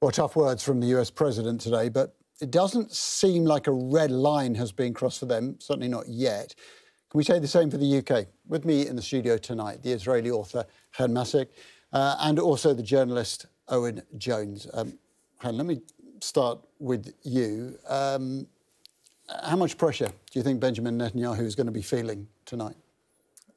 Well, tough words from the US president today, but it doesn't seem like a red line has been crossed for them, certainly not yet. Can we say the same for the UK? With me in the studio tonight, the Israeli author Hen Mazzig, uh, and also the journalist Owen Jones. Um, Chen, let me start with you. Um, how much pressure do you think Benjamin Netanyahu is going to be feeling tonight?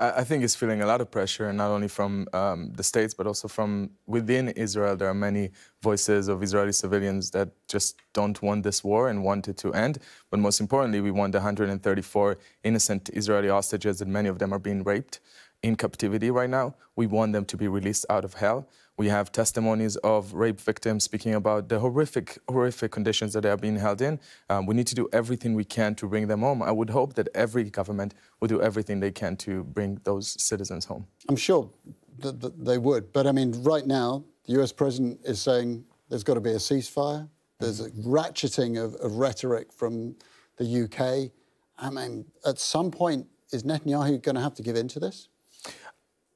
I think he's feeling a lot of pressure, not only from um, the states, but also from within Israel. There are many voices of Israeli civilians that just don't want this war and want it to end. But most importantly, we want 134 innocent Israeli hostages, and many of them are being raped in captivity right now. We want them to be released out of hell. We have testimonies of rape victims speaking about the horrific, horrific conditions that they are being held in. Um, we need to do everything we can to bring them home. I would hope that every government will do everything they can to bring those citizens home. I'm sure that, they would. But I mean, right now, the US president is saying there's got to be a ceasefire. There's a ratcheting of, of rhetoric from the UK. I mean, at some point, is Netanyahu going to have to give in to this?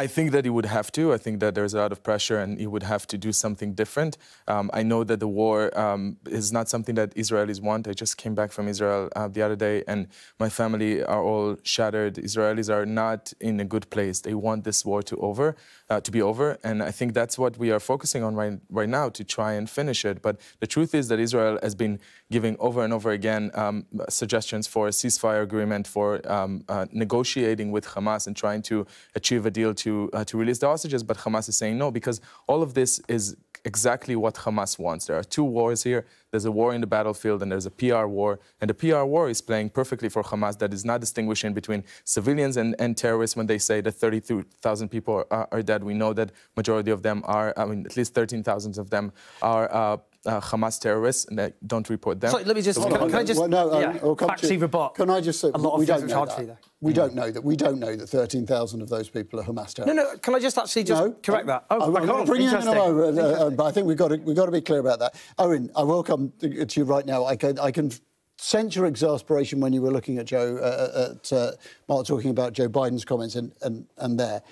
I think that he would have to. I think that there's a lot of pressure and he would have to do something different. Um, I know that the war um, is not something that Israelis want. I just came back from Israel uh, the other day and my family are all shattered. Israelis are not in a good place. They want this war to over, uh, to be over. And I think that's what we are focusing on right, right now to try and finish it. But the truth is that Israel has been giving over and over again um, suggestions for a ceasefire agreement, for um, uh, negotiating with Hamas and trying to achieve a deal to, uh, to release the hostages. But Hamas is saying no, because all of this is exactly what Hamas wants. There are two wars here. There's a war in the battlefield and there's a PR war. And the PR war is playing perfectly for Hamas that is not distinguishing between civilians and, and terrorists when they say that 32,000 people are, are, dead. We know that majority of them are, I mean, at least 13,000 of them are uh, uh, Hamas terrorists and they don't report them. Sorry, let me just, can, can I just, well, no, um, yeah, factually rebut Can I just say, a lot we of don't know that. We don't know that. We don't know that 13,000 of those people are Hamas terrorists. No, no, can I just actually just no, correct that? Oh, I, I can't. Bring in over, uh, uh, but I think we've got, to, we've got to be clear about that. Owen, I will come to you right now. I can, I can sense your exasperation when you were looking at Joe, uh, uh at uh, Mark talking about Joe Biden's comments and, and, and there.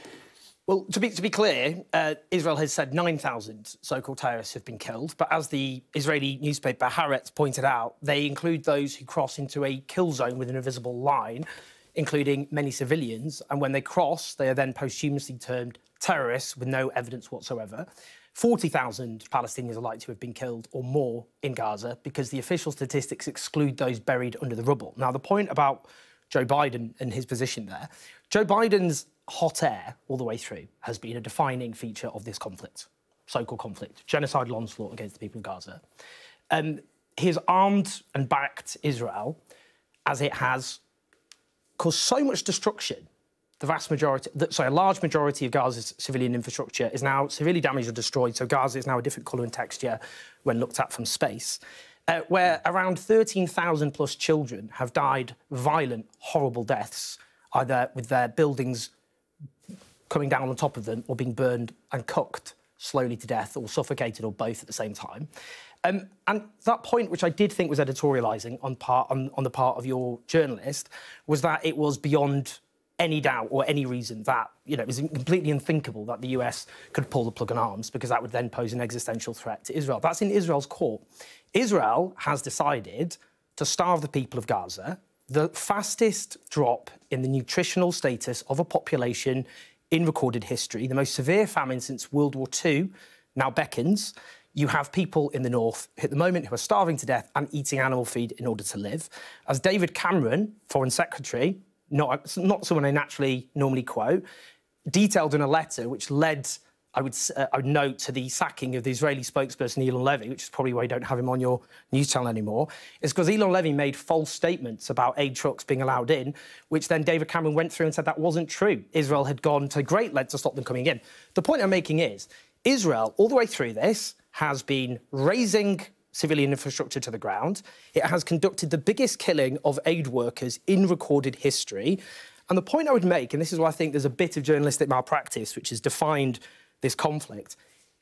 Well, to be, to be clear, uh, Israel has said 9,000 so-called terrorists have been killed, but as the Israeli newspaper Haaretz pointed out, they include those who cross into a kill zone with an invisible line, including many civilians, and when they cross, they are then posthumously termed terrorists with no evidence whatsoever. 40,000 Palestinians are likely to have been killed or more in Gaza because the official statistics exclude those buried under the rubble. Now, the point about Joe Biden and his position there, Joe Biden's hot air all the way through has been a defining feature of this conflict, so-called conflict, genocidal onslaught against the people of Gaza. Um, he has armed and backed Israel as it has caused so much destruction. The vast majority, sorry, a large majority of Gaza's civilian infrastructure is now severely damaged or destroyed. So Gaza is now a different colour and texture when looked at from space. Uh, where around 13,000 plus children have died violent, horrible deaths, either with their buildings coming down on top of them or being burned and cooked slowly to death or suffocated or both at the same time. Um, and that point, which I did think was editorialising on, part, on, on the part of your journalist, was that it was beyond any doubt or any reason that you know it was completely unthinkable that the US could pull the plug on arms because that would then pose an existential threat to Israel. That's in Israel's court. Israel has decided to starve the people of Gaza, the fastest drop in the nutritional status of a population in recorded history. The most severe famine since World War II now beckons. You have people in the north at the moment who are starving to death and eating animal feed in order to live. As David Cameron, Foreign Secretary, not, not someone I naturally normally quote, detailed in a letter which led I would, uh, I would note to the sacking of the Israeli spokesperson Eylon Levy, which is probably why you don't have him on your news channel anymore, is because Eylon Levy made false statements about aid trucks being allowed in, which then David Cameron went through and said that wasn't true. Israel had gone to great lengths to stop them coming in. The point I'm making is Israel, all the way through this, has been razing civilian infrastructure to the ground. It has conducted the biggest killing of aid workers in recorded history. And the point I would make, and this is why I think there's a bit of journalistic malpractice which has defined this conflict,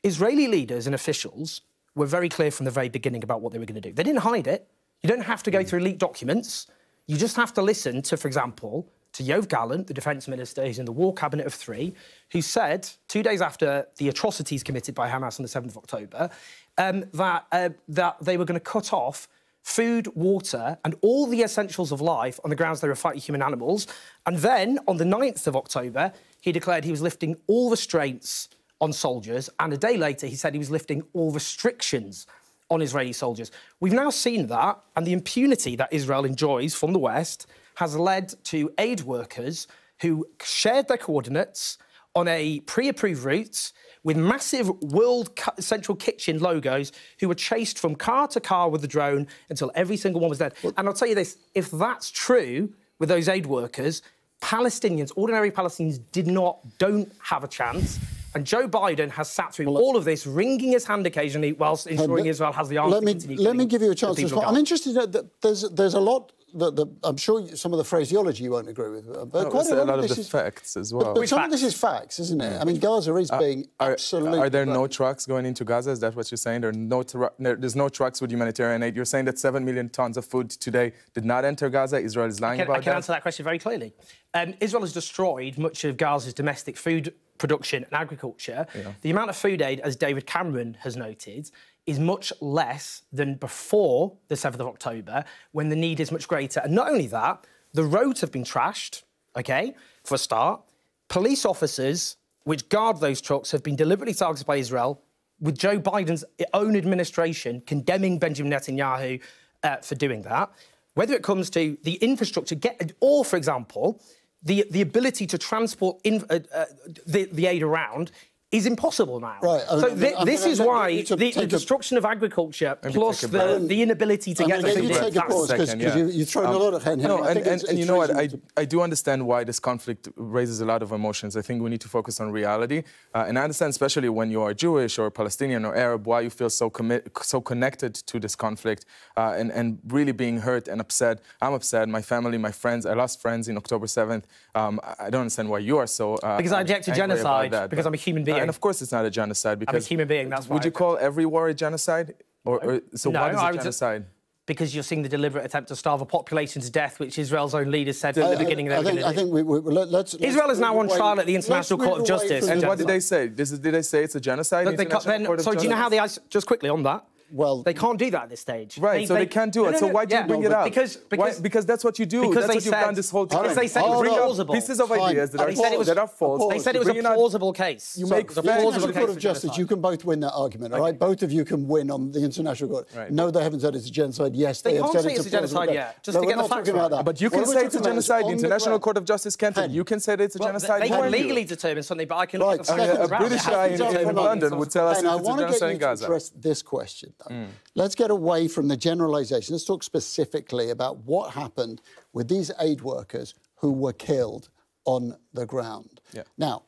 Israeli leaders and officials were very clear from the very beginning about what they were going to do. They didn't hide it. You don't have to go mm. through leaked documents. You just have to listen to, for example, to Yoav Gallant, the defence minister, who's in the war cabinet of three, who said two days after the atrocities committed by Hamas on the 7th of October um, that, uh, that they were going to cut off food, water, and all the essentials of life on the grounds they were fighting human animals. And then on the 9th of October, he declared he was lifting all restraints on soldiers. And a day later, he said he was lifting all restrictions on Israeli soldiers. We've now seen that, and the impunity that Israel enjoys from the West has led to aid workers who shared their coordinates on a pre approved route with massive World Central Kitchen logos who were chased from car to car with the drone until every single one was dead. Well, and I'll tell you this if that's true with those aid workers, Palestinians, ordinary Palestinians, did not, don't have a chance. And Joe Biden has sat through well, all of this, wringing his hand occasionally whilst uh, ensuring let, Israel has the answer. Let me let me give you a chance to respond. I'm interested that there's there's a lot the, the, I'm sure some of the phraseology you won't agree with, but no, quite a lot, of the is, facts as well. But, but some facts? of this is facts, isn't it? I mean, Gaza is uh, being are, absolutely. Are there no trucks going into Gaza? Is that what you're saying? There no there's no trucks with humanitarian aid. You're saying that seven million tons of food today did not enter Gaza. Israel is lying I can, about I can that. answer that question very clearly. Um, Israel has destroyed much of Gaza's domestic food production and agriculture. Yeah. The amount of food aid, as David Cameron has noted, is much less than before the 7th of October, when the need is much greater. And not only that, the roads have been trashed, OK, for a start. Police officers which guard those trucks have been deliberately targeted by Israel, with Joe Biden's own administration condemning Benjamin Netanyahu uh, for doing that. Whether it comes to the infrastructure, get, or, for example, the, the ability to transport in, uh, uh, the, the aid around is impossible now. Right. So th this is why the, the destruction of agriculture plus the, the inability to get the food. You take a pause because yeah. you, you're throwing um, a lot of hand. No, and, and, and you know what? I, I do understand why this conflict raises a lot of emotions. I think we need to focus on reality. Uh, and I understand, especially when you are Jewish or Palestinian or Arab, why you feel so commit, so connected to this conflict uh, and, and really being hurt and upset. I'm upset. My family, my friends, I lost friends in October 7th. Um, I don't understand why you are so. Uh, because I object to genocide, that, because I'm a human being and of course, it's not a genocide because I'm a human being. That's would you call every war a genocide? Or, or so no, what is a genocide? because you're seeing the deliberate attempt to starve a population to death, which Israel's own leaders said uh, at the beginning I, I, think, I think we, we, let, us Israel is now on trial at the International Court of Justice. And what did they say? Did they say it's a genocide? They, then, so do you know how they just quickly on that? Well, they can't do that at this stage. Right, they, so they, they, can't do it. No, no, so why do yeah, you bring no, it up? Because because, why, because that's what you do. Because that's what said, you've done this whole time. Because they said it was oh, plausible. Pieces of ideas that, are, said it was, that are false. They said it was a plausible case. You make the plausible Court of Justice. You can both win that argument. All right, both of you can win on the International Court. No, they haven't said it's a genocide. Yes, they have said it's a genocide yet. Just to get the facts right. But you can say it's a genocide. The International Court of Justice can't. You can say it's a genocide. They can legally determine something, but I can. Right, a British guy in London would tell us it's a genocide in Gaza. I want to get you to address this question. Mm. Let's get away from the generalisation. Let's talk specifically about what happened with these aid workers who were killed on the ground. Yeah. Now,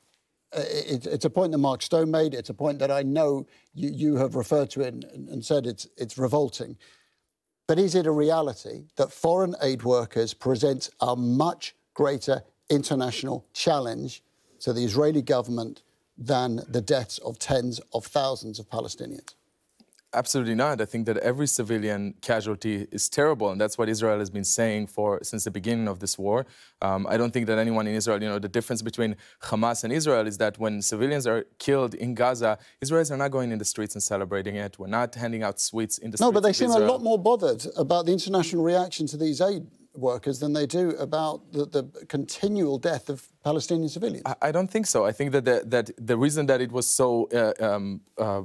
it, it's a point that Mark Stone made. It's a point that I know you, you have referred to and, and said it's, it's revolting. But is it a reality that foreign aid workers present a much greater international challenge to the Israeli government than the deaths of tens of thousands of Palestinians? Absolutely not. I think that every civilian casualty is terrible, and that's what Israel has been saying for since the beginning of this war. Um, I don't think that anyone in Israel, you know, the difference between Hamas and Israel is that when civilians are killed in Gaza, Israelis are not going in the streets and celebrating it. We're not handing out sweets in the no, streets. No, but they seem Israel. a lot more bothered about the international reaction to these aid workers than they do about the, the continual death of Palestinian civilians. I, I, don't think so. I think that the, that the reason that it was so uh, um, uh,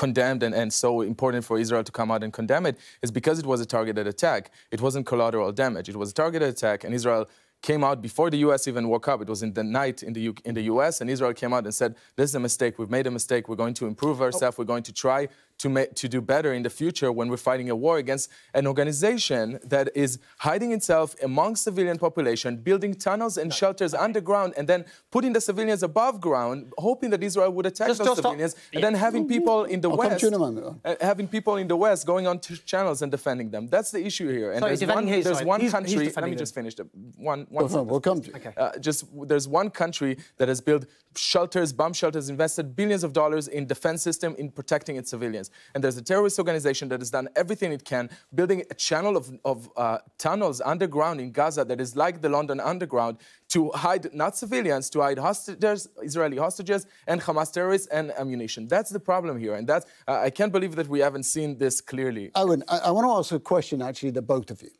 condemned and, and so important for Israel to come out and condemn it is because it was a targeted attack. It wasn't collateral damage. It was a targeted attack, and Israel came out before the U.S. even woke up. It was in the night in the, U in the U.S., and Israel came out and said, this is a mistake. We've made a mistake. We're going to improve oh. ourselves. We're going to try to, make, to do better in the future when we're fighting a war against an organization that is hiding itself among civilian population, building tunnels and shelters underground, and then putting the civilians above ground, hoping that Israel would attack just, those just civilians, stop. and then having people in the I'll West, uh, having people in the West going on to channels and defending them. That's the issue here. And sorry, there's one, there's one who's, country. Who's let me just finish. The, one, one we'll, we'll come to. Okay. Uh, just there's one country that has built shelters, bomb shelters, invested billions of dollars in defense system in protecting its civilians. And there's a terrorist organization that has done everything it can, building a channel of, of uh, tunnels underground in Gaza that is like the London Underground to hide not civilians, to hide hostages, Israeli hostages, and Hamas terrorists and ammunition. That's the problem here, and that's uh, I can't believe that we haven't seen this clearly. Owen, I, I want to ask a question actually, the both of you.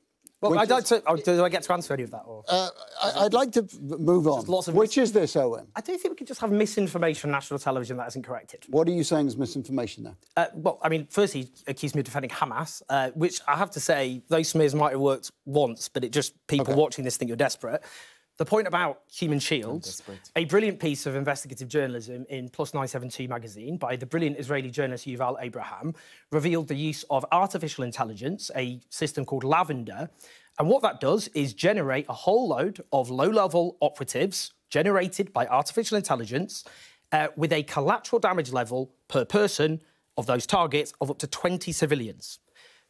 Well, I'd like is- to. Oh, do I get to answer any of that? Or? Uh, I, I'd like to move on. lots of Which is this, Owen? I don't think we could just have misinformation on national television that isn't corrected. What are you saying is misinformation there? Uh, well, I mean, firstly, he accused me of defending Hamas, uh, which I have to say, those smears might have worked once, but it just people watching this think you're desperate. The point about human shields, a brilliant piece of investigative journalism in Plus 972 magazine by the brilliant Israeli journalist Yuval Abraham revealed the use of artificial intelligence, a system called Lavender. And what that does is generate a whole load of low level operatives generated by artificial intelligence uh, with a collateral damage level per person of those targets of up to 20 civilians.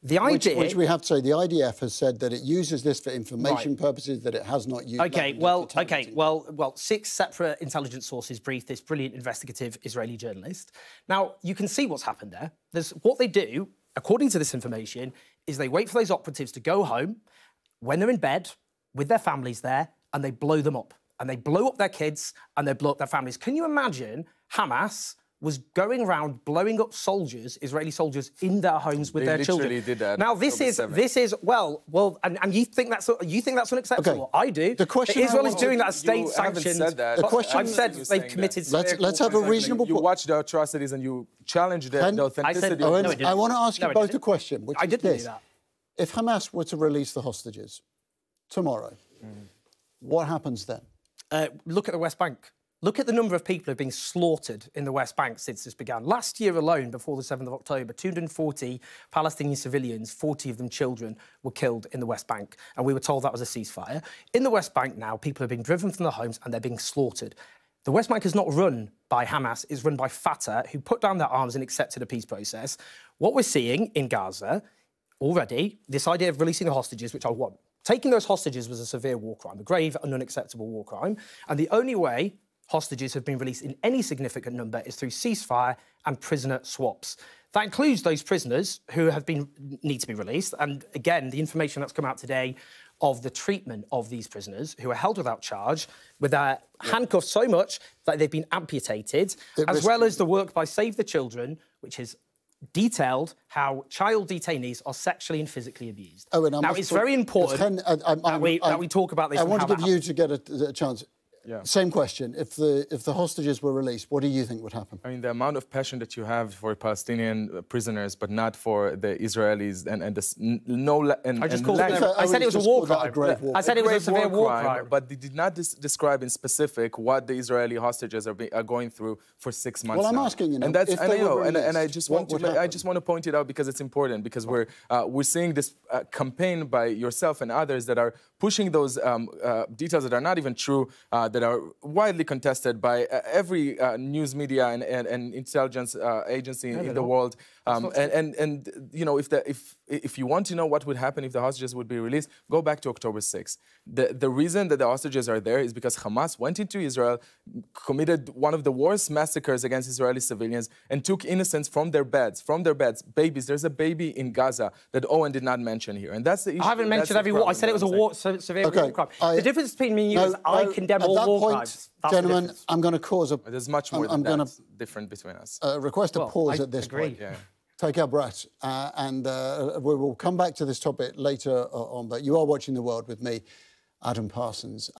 The Which, idea. which we have to say, the IDF has said that it uses this for information purposes, that it has not used. Okay, well, okay, well, well, six separate intelligence sources briefed this brilliant investigative Israeli journalist. Now, you can see what's happened there. There's what they do, according to this information, is they wait for those operatives to go home when they're in bed with their families there, and they blow them up, and they blow up their kids, and they blow up their families. Can you imagine Hamas? Was going around blowing up soldiers, Israeli soldiers, in their homes with They their children. literally did that Now this is 7th. this is well, well, and, and you think that's you think that's unacceptable? Okay. I do. The question Israel is doing that You state haven't sanctioned. said that. The question- I've said they've saying that. committed. Let's- let's have a reasonable- You watch the atrocities and you challenge the, Can- the authenticity. no, of Owen, I it. didn't. I want to ask No, you I both a question, which I is didn't do this. that. If Hamas were to release the hostages tomorrow, what happens then? Uh, look at the West Bank. Look at the number of people who have been slaughtered in the West Bank since this began. Last year alone, before the 7th of October, 240 Palestinian civilians, 40 of them children, were killed in the West Bank. And we were told that was a ceasefire. In the West Bank now, people are being driven from their homes and they're being slaughtered. The West Bank is not run by Hamas, it's run by Fatah, who put down their arms and accepted a peace process. What we're seeing in Gaza already, this idea of releasing the hostages, which I want. Taking those hostages was a severe war crime, a grave and unacceptable war crime. And the only way hostages have been released in any significant number is through ceasefire and prisoner swaps. That includes those prisoners who have been need to be released. And again, the information that's come out today of the treatment of these prisoners who are held without charge, with their handcuffed so much that they've been amputated, as well as the work by Save the Children, which is detailed how child detainees are sexually and physically abused. Owen, now, it's very important Ken, I- that, we, that we talk about this. I want to give you to get a, a chance. Yeah. Same question. If the if the hostages were released, what do you think would happen? I mean, the amount of passion that you have for Palestinian uh, prisoners, but not for the Israelis, and, and the no. la- And, I just and called lack- it. I I said it was a just war call a crime. grave war I said it was a grave severe war crime. but they did not dis- describe in specific what the Israeli hostages are, be, are going through for six months. Well, I'm now. asking, you know, and that's if and they I know, were and, and I just want to would ma- I just want to point it out because it's important because we're uh, we're seeing this uh, campaign by yourself and others that are pushing those um, uh, details that are not even true, uh, that are widely contested by uh, every uh, news media and, and, and intelligence uh, agency in the world. Um, and, and and you know if the if if you want to know what would happen if the hostages would be released, go back to October 6th. The the reason that the hostages are there is because Hamas went into Israel, committed one of the worst massacres against Israeli civilians, and took innocents from their beds, from their beds, babies. There's a baby in Gaza that Owen did not mention here, and that's the issue. I haven't mentioned the every war. I said it was a war, severe Okay, war crime. I- the difference between me and you No, is I no, condemn at all that war point, crimes. That's gentlemen. I'm going to cause a. There's much more I'm, I'm going to different between us. uh, request a Well, pause I at this agree. point. yeah. Take our breaths, uh, and uh, we will come back to this topic later uh, on. But you are watching the world with me, Adam Parsons.